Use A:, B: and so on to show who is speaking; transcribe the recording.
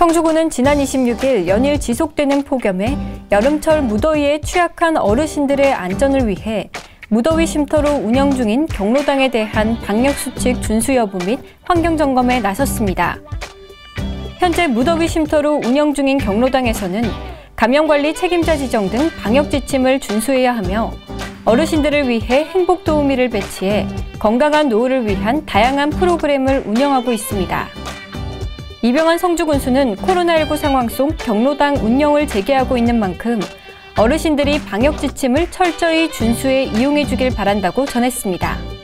A: 성주군은 지난 26일 연일 지속되는 폭염에 여름철 무더위에 취약한 어르신들의 안전을 위해 무더위 쉼터로 운영 중인 경로당에 대한 방역수칙 준수 여부 및 환경점검에 나섰습니다. 현재 무더위 쉼터로 운영 중인 경로당에서는 감염관리 책임자 지정 등 방역 지침을 준수해야 하며 어르신들을 위해 행복도우미를 배치해 건강한 노후를 위한 다양한 프로그램을 운영하고 있습니다. 이병환 성주군수는 코로나19 상황 속 경로당 운영을 재개하고 있는 만큼 어르신들이 방역 지침을 철저히 준수해 이용해 주길 바란다고 전했습니다.